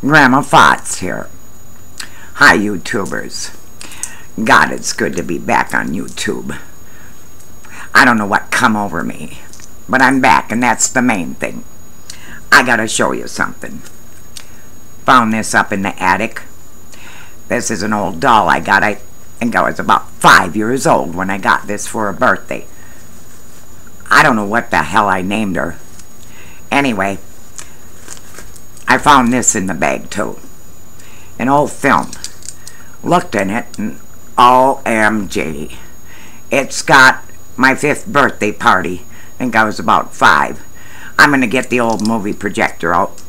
Grandma Fottz here. Hi, YouTubers. God, it's good to be back on YouTube. I don't know what come over me, but I'm back, and that's the main thing. I gotta show you something. Found this up in the attic. This is an old doll I got. I think I was about five years old when I got this for a birthday. I don't know what the hell I named her. Anyway, I found this in the bag too. An old film. Looked in it and OMG. It's got my fifth birthday party. I think I was about five. I'm going to get the old movie projector out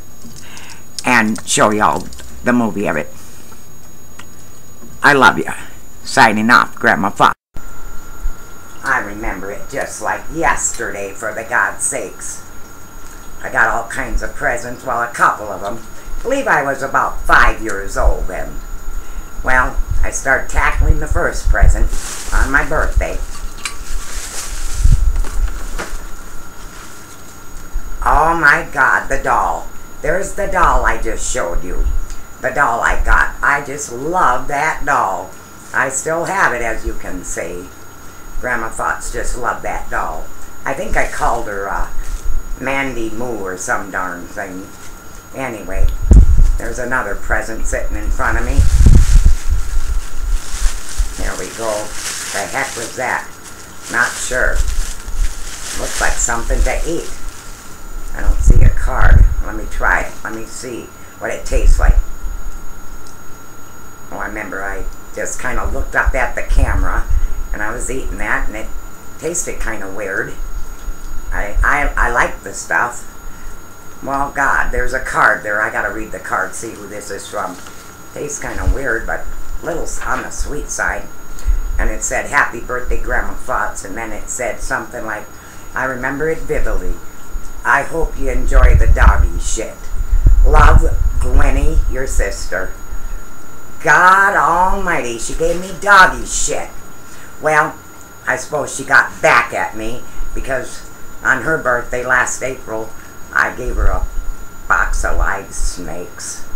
and show y'all the movie of it. I love you. Signing off, Grandma Fottz. I remember it just like yesterday, for the God's sakes. I got all kinds of presents, well, a couple of them. I believe I was about five years old then. Well, I started tackling the first present on my birthday. Oh my god, the doll. There's the doll I just showed you. The doll I got. I just love that doll. I still have it, as you can see. Grandma Fottz just loved that doll. I think I called her uh, Mandy Moo or some darn thing. Anyway, there's another present sitting in front of me. There we go. The heck was that? Not sure. Looks like something to eat. I don't see a card. Let me try it. Let me see what it tastes like. Oh, I remember I just kind of looked up at the camera and I was eating that and it tasted kind of weird. I, I, I like the stuff. Well, God, there's a card there. I gotta read the card, see who this is from. Tastes kind of weird, but little on the sweet side. And it said, Happy Birthday, Grandma Fottz. And then it said something like, I remember it vividly. I hope you enjoy the doggy shit. Love, Gwenny, your sister. God almighty, she gave me doggy shit. Well, I suppose she got back at me because on her birthday last April, I gave her a box of live snakes.